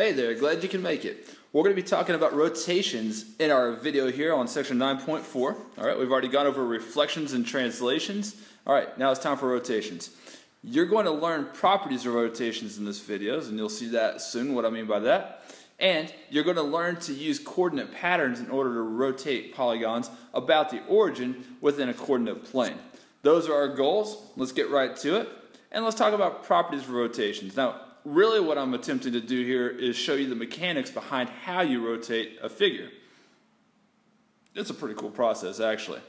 Hey there, glad you can make it. We're going to be talking about rotations in our video here on section 9.4. All right, we've already gone over reflections and translations. All right, now it's time for rotations. You're going to learn properties of rotations in this video, and you'll see that soon, what I mean by that. And you're going to learn to use coordinate patterns in order to rotate polygons about the origin within a coordinate plane. Those are our goals. Let's get right to it. And let's talk about properties of rotations. Now, really what I'm attempting to do here is show you the mechanics behind how you rotate a figure. It's a pretty cool process, actually.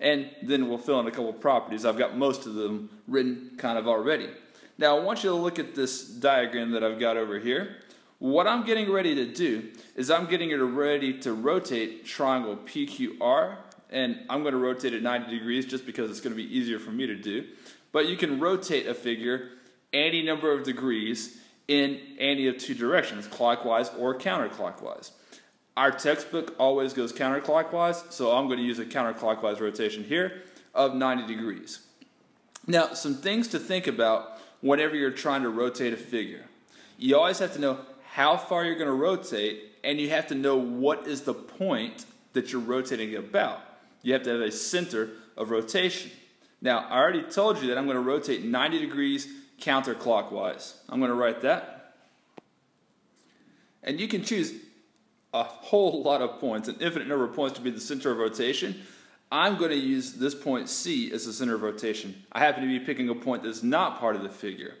And then we'll fill in a couple properties. I've got most of them written kind of already. Now, I want you to look at this diagram that I've got over here. What I'm getting ready to do is I'm getting it ready to rotate triangle PQR, and I'm going to rotate it 90 degrees just because it's going to be easier for me to do. But you can rotate a figure any number of degrees in any of two directions, clockwise or counterclockwise. Our textbook always goes counterclockwise, so I'm going to use a counterclockwise rotation here of 90 degrees. Now, some things to think about whenever you're trying to rotate a figure. You always have to know how far you're going to rotate, and you have to know what is the point that you're rotating about. You have to have a center of rotation. Now, I already told you that I'm going to rotate 90 degrees counterclockwise. I'm going to write that. And you can choose a whole lot of points, an infinite number of points to be the center of rotation. I'm going to use this point C as the center of rotation. I happen to be picking a point that's not part of the figure.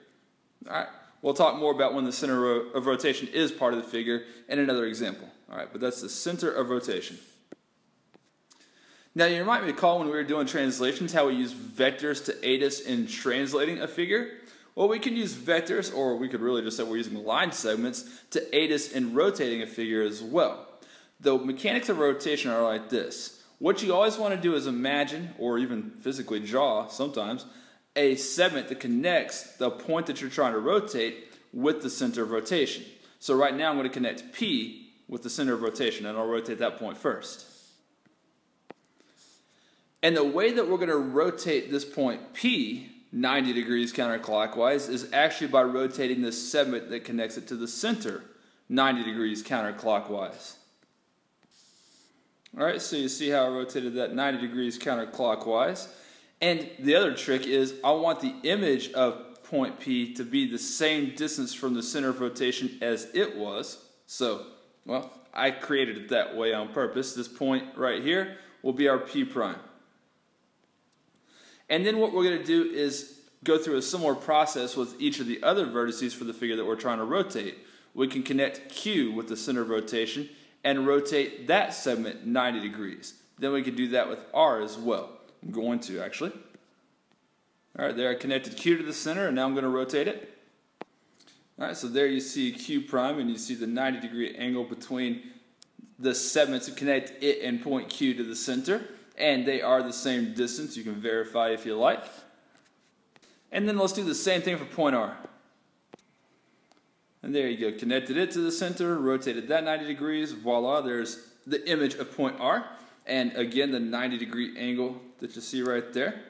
All right, we'll talk more about when the center of rotation is part of the figure in another example. All right, but that's the center of rotation. Now, you might recall when we were doing translations how we use vectors to aid us in translating a figure. Well, we can use vectors, or we could really just say we're using line segments to aid us in rotating a figure as well. The mechanics of rotation are like this. What you always want to do is imagine, or even physically draw sometimes, a segment that connects the point that you're trying to rotate with the center of rotation. So right now I'm going to connect P with the center of rotation, and I'll rotate that point first. And the way that we're going to rotate this point P 90 degrees counterclockwise is actually by rotating the segment that connects it to the center 90 degrees counterclockwise. All right, so you see how I rotated that 90 degrees counterclockwise. And the other trick is I want the image of point P to be the same distance from the center of rotation as it was. So, well, I created it that way on purpose. This point right here will be our P prime. And then what we're going to do is go through a similar process with each of the other vertices for the figure that we're trying to rotate. We can connect Q with the center of rotation and rotate that segment 90 degrees. Then we can do that with R as well. I'm going to actually. All right, there I connected Q to the center and now I'm going to rotate it. All right, so there you see Q prime and you see the 90 degree angle between the segments that connect it and point Q to the center and they are the same distance. You can verify if you like. And then let's do the same thing for point R. And there you go, connected it to the center, rotated that 90 degrees, voila, there's the image of point R. And again, the 90 degree angle that you see right there.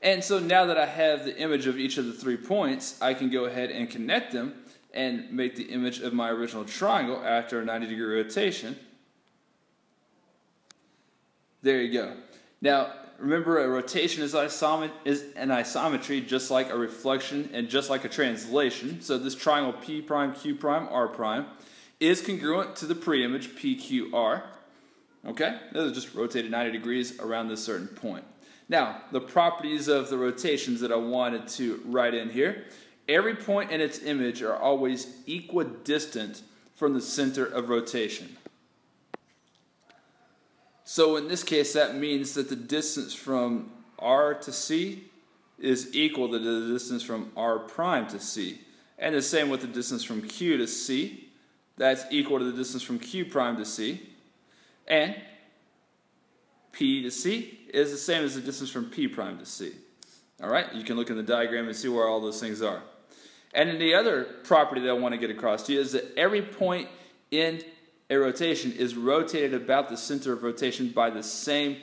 And so now that I have the image of each of the three points, I can go ahead and connect them and make the image of my original triangle after a 90 degree rotation. There you go. Now, remember a rotation is, isom is an isometry just like a reflection and just like a translation. So this triangle P prime, Q prime, R prime is congruent to the preimage PQR. Okay, this is just rotated 90 degrees around this certain point. Now, the properties of the rotations that I wanted to write in here. Every point in its image are always equidistant from the center of rotation. So in this case, that means that the distance from R to C is equal to the distance from R prime to C. And the same with the distance from Q to C. That's equal to the distance from Q prime to C. And P to C is the same as the distance from P prime to C. All right, you can look in the diagram and see where all those things are. And then the other property that I want to get across to you is that every point in a rotation is rotated about the center of rotation by the same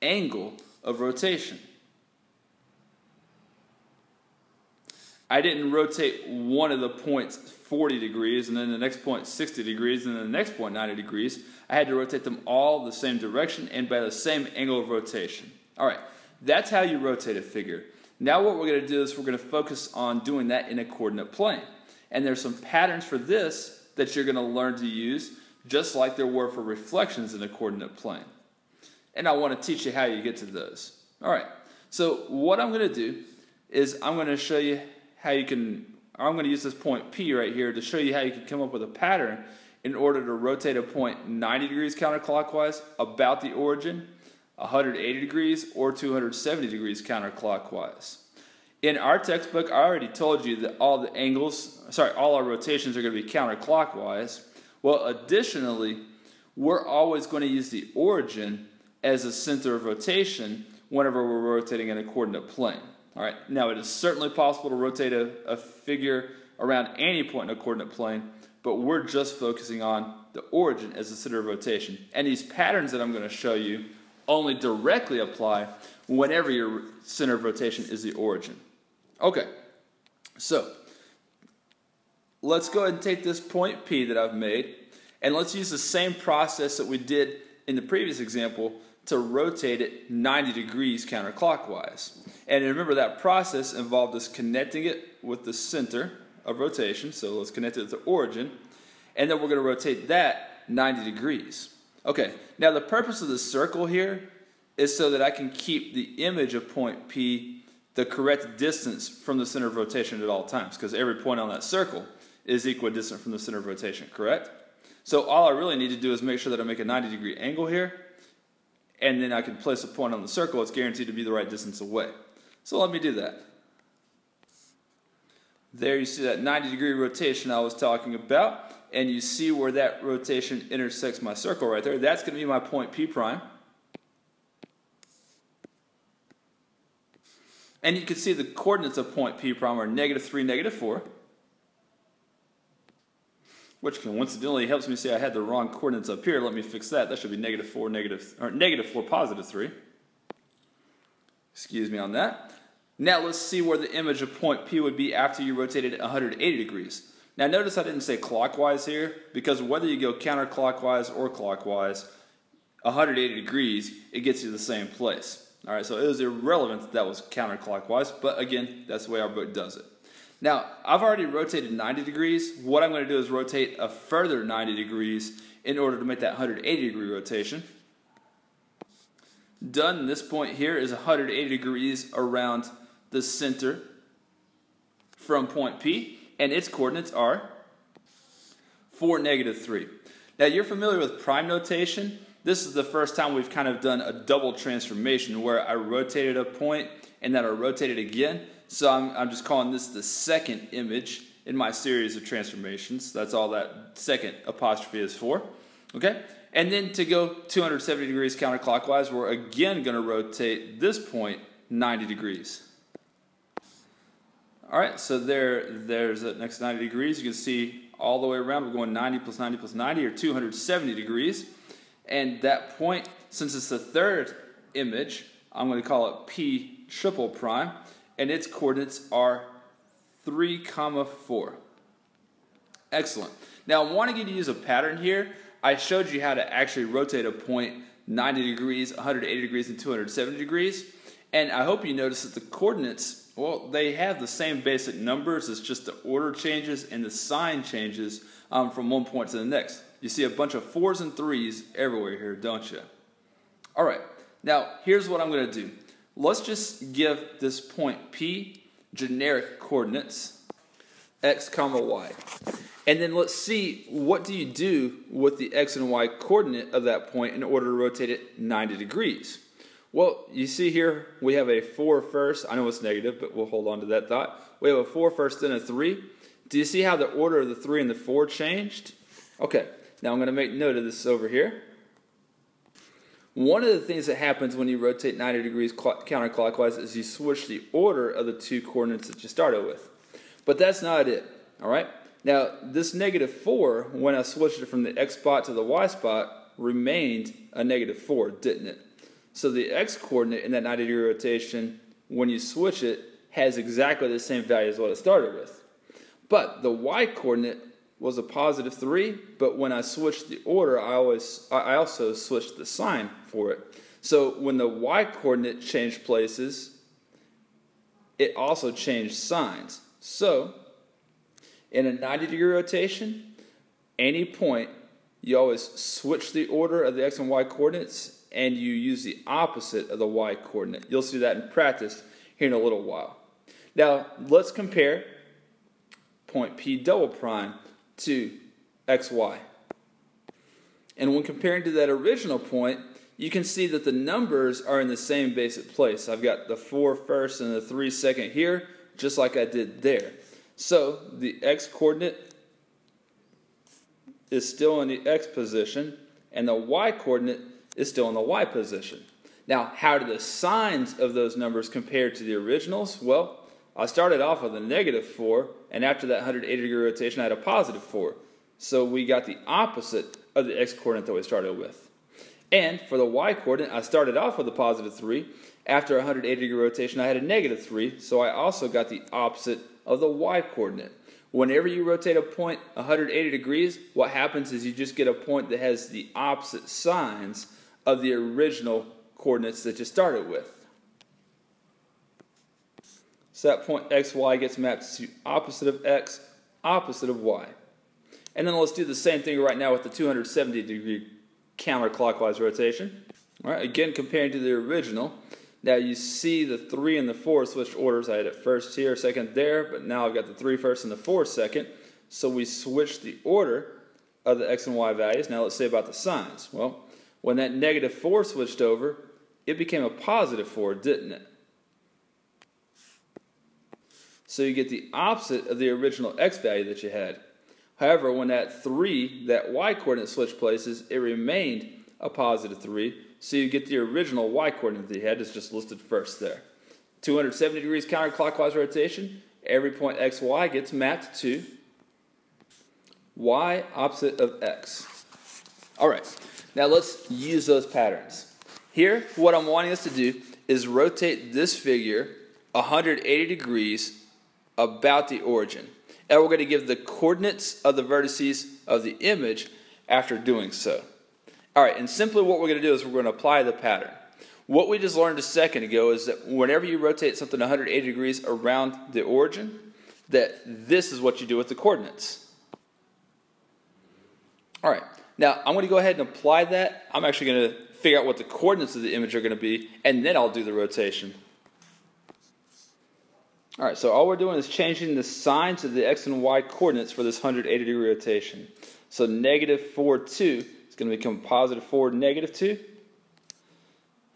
angle of rotation. I didn't rotate one of the points 40 degrees and then the next point 60 degrees and then the next point 90 degrees. I had to rotate them all the same direction and by the same angle of rotation. All right, that's how you rotate a figure. Now what we're going to do is we're going to focus on doing that in a coordinate plane. And there's some patterns for this that you're going to learn to use just like there were for reflections in a coordinate plane. And I want to teach you how you get to those. All right, so what I'm going to do is I'm going to show you how you can, I'm going to use this point P right here to show you how you can come up with a pattern in order to rotate a point 90 degrees counterclockwise about the origin, 180 degrees, or 270 degrees counterclockwise. In our textbook, I already told you that all the angles, sorry, all our rotations are going to be counterclockwise. Well, additionally, we're always going to use the origin as a center of rotation whenever we're rotating in a coordinate plane. All right, now it is certainly possible to rotate a, a figure around any point in a coordinate plane, but we're just focusing on the origin as the center of rotation. And these patterns that I'm going to show you only directly apply whenever your center of rotation is the origin. Okay, so let's go ahead and take this point P that I've made, and let's use the same process that we did in the previous example to rotate it 90 degrees counterclockwise. And remember that process involved us connecting it with the center of rotation, so let's connect it to the origin, and then we're going to rotate that 90 degrees. Okay, now the purpose of the circle here is so that I can keep the image of point P the correct distance from the center of rotation at all times, because every point on that circle is equidistant from the center of rotation, correct? So all I really need to do is make sure that I make a 90 degree angle here, and then I can place a point on the circle. It's guaranteed to be the right distance away. So let me do that. There you see that 90 degree rotation I was talking about, and you see where that rotation intersects my circle right there. That's going to be my point P prime. And you can see the coordinates of point P prime are negative 3, negative 4. Which coincidentally helps me say I had the wrong coordinates up here. Let me fix that. That should be negative 4, negative, or negative 4, positive 3. Excuse me on that. Now let's see where the image of point P would be after you rotated it 180 degrees. Now notice I didn't say clockwise here because whether you go counterclockwise or clockwise, 180 degrees, it gets you to the same place. All right, so it was irrelevant that that was counterclockwise, but again, that's the way our book does it. Now, I've already rotated 90 degrees. What I'm going to do is rotate a further 90 degrees in order to make that 180 degree rotation. Done, this point here is 180 degrees around the center from point P, and its coordinates are 4, negative 3. Now, you're familiar with prime notation. This is the first time we've kind of done a double transformation where I rotated a point and then I rotated again. So I'm, I'm just calling this the second image in my series of transformations. That's all that second apostrophe is for. Okay? And then to go 270 degrees counterclockwise, we're again going to rotate this point 90 degrees. All right, so there, there's that next 90 degrees. You can see all the way around, we're going 90 plus 90 plus 90, or 270 degrees. And that point, since it's the third image, I'm going to call it P triple prime, and its coordinates are 3 comma 4. Excellent. Now, I'm wanting you to use a pattern here, I showed you how to actually rotate a point 90 degrees, 180 degrees, and 270 degrees. And I hope you notice that the coordinates, well, they have the same basic numbers. It's just the order changes and the sign changes um, from one point to the next. You see a bunch of fours and threes everywhere here, don't you? All right, now here's what I'm going to do. Let's just give this point P generic coordinates, x comma y. And then let's see what do you do with the x and y coordinate of that point in order to rotate it 90 degrees. Well, you see here we have a 4 first. I know it's negative, but we'll hold on to that thought. We have a 4 first and a 3. Do you see how the order of the 3 and the 4 changed? Okay, now I'm going to make note of this over here. One of the things that happens when you rotate 90 degrees counterclockwise is you switch the order of the two coordinates that you started with. But that's not it, all right? Now, this negative 4, when I switched it from the x spot to the y spot, remained a negative 4, didn't it? So the x coordinate in that 90 degree rotation, when you switch it, has exactly the same value as what it started with. But the y coordinate was a positive 3, but when I switched the order, I, always, I also switched the sign for it. So when the y coordinate changed places, it also changed signs. So in a 90 degree rotation, any point, you always switch the order of the x and y coordinates and you use the opposite of the y coordinate. You'll see that in practice here in a little while. Now, let's compare point P double prime to xy. And when comparing to that original point, you can see that the numbers are in the same basic place. I've got the 4 first and the 3 second here, just like I did there. So the x coordinate is still in the x position, and the y coordinate is still in the y position. Now, how do the signs of those numbers compare to the originals? Well, I started off with a negative 4, and after that 180 degree rotation, I had a positive 4. So we got the opposite of the x coordinate that we started with. And for the y coordinate, I started off with a positive 3. After a 180 degree rotation, I had a negative 3, so I also got the opposite of the y coordinate. Whenever you rotate a point 180 degrees, what happens is you just get a point that has the opposite signs of the original coordinates that you started with. So that point xy gets mapped to opposite of x, opposite of y. And then let's do the same thing right now with the 270 degree counterclockwise rotation. All right, again comparing to the original. Now you see the 3 and the 4 switched orders. I had it first here, second there, but now I've got the 3 first and the 4 second. So we switched the order of the x and y values. Now let's say about the signs. Well, when that negative 4 switched over, it became a positive 4, didn't it? So you get the opposite of the original x value that you had. However, when that 3, that y coordinate switched places, it remained a positive 3. So you get the original y coordinate that you had, it's just listed first there. 270 degrees counterclockwise rotation, every point xy gets mapped to y opposite of x. All right, now let's use those patterns. Here, what I'm wanting us to do is rotate this figure 180 degrees about the origin. And we're going to give the coordinates of the vertices of the image after doing so. All right, and simply what we're going to do is we're going to apply the pattern. What we just learned a second ago is that whenever you rotate something 180 degrees around the origin, that this is what you do with the coordinates. All right, now I'm going to go ahead and apply that. I'm actually going to figure out what the coordinates of the image are going to be, and then I'll do the rotation. All right, so all we're doing is changing the signs of the x and y coordinates for this 180 degree rotation. So negative 4, 2 is going to become positive 4, negative 2.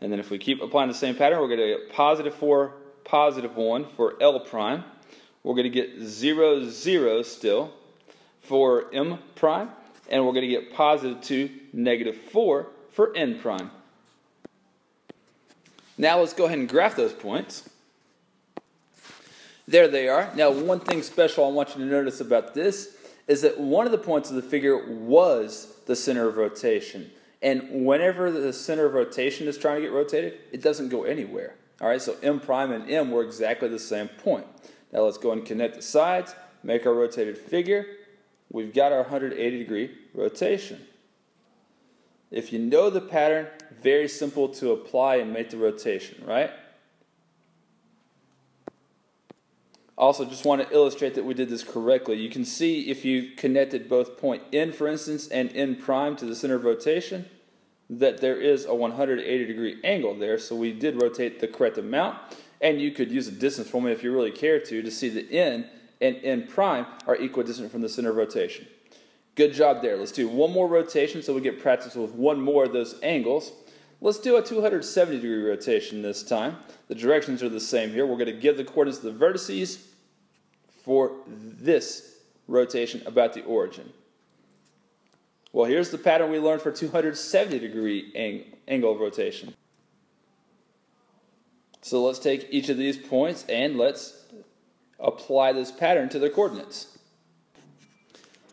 And then if we keep applying the same pattern, we're going to get positive 4, positive 1 for L prime. We're going to get 0, 0 still for M prime. And we're going to get positive 2, negative 4 for N prime. Now let's go ahead and graph those points. There they are. Now, one thing special I want you to notice about this is that one of the points of the figure was the center of rotation. And whenever the center of rotation is trying to get rotated, it doesn't go anywhere. All right, so M prime and M were exactly the same point. Now let's go and connect the sides, make our rotated figure. We've got our 180 degree rotation. If you know the pattern, very simple to apply and make the rotation, right? Also, just want to illustrate that we did this correctly. You can see if you connected both point N, for instance, and N prime to the center of rotation, that there is a 180 degree angle there. So we did rotate the correct amount. And you could use a distance formula if you really care to, to see that N and N prime are equidistant from the center of rotation. Good job there. Let's do one more rotation so we get practice with one more of those angles. Let's do a 270 degree rotation this time. The directions are the same here. We're going to give the coordinates of the vertices for this rotation about the origin? Well, here's the pattern we learned for 270 degree angle of rotation. So let's take each of these points and let's apply this pattern to their coordinates.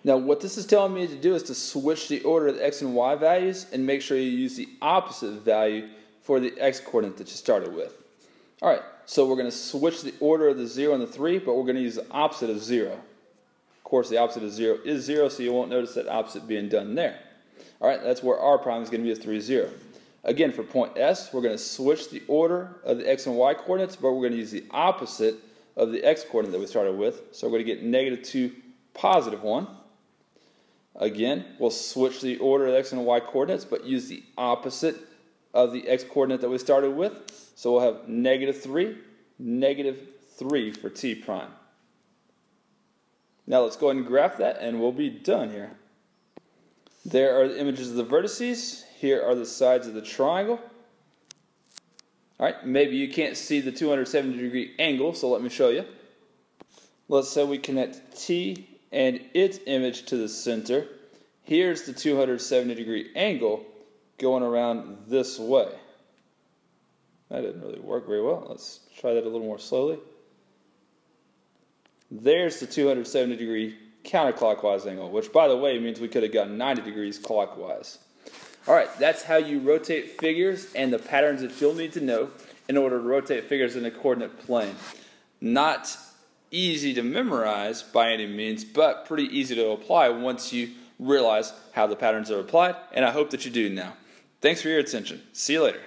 Now, what this is telling me to do is to switch the order of the x and y values and make sure you use the opposite value for the x coordinate that you started with. All right, so we're going to switch the order of the 0 and the 3, but we're going to use the opposite of 0. Of course, the opposite of 0 is 0, so you won't notice that opposite being done there. All right, that's where r prime is going to be a 3, 0. Again, for point S, we're going to switch the order of the x and y coordinates, but we're going to use the opposite of the x coordinate that we started with. So we're going to get negative 2, positive 1. Again, we'll switch the order of the x and y coordinates, but use the opposite of the x coordinate that we started with. So we'll have negative 3, negative 3 for t prime. Now let's go ahead and graph that, and we'll be done here. There are the images of the vertices. Here are the sides of the triangle. All right, maybe you can't see the 270 degree angle, so let me show you. Let's say we connect T and its image to the center. Here's the 270 degree angle going around this way. That didn't really work very well. Let's try that a little more slowly. There's the 270 degree counterclockwise angle, which by the way means we could have gotten 90 degrees clockwise. All right, that's how you rotate figures and the patterns that you'll need to know in order to rotate figures in a coordinate plane. Not easy to memorize by any means, but pretty easy to apply once you realize how the patterns are applied, and I hope that you do now. Thanks for your attention. See you later.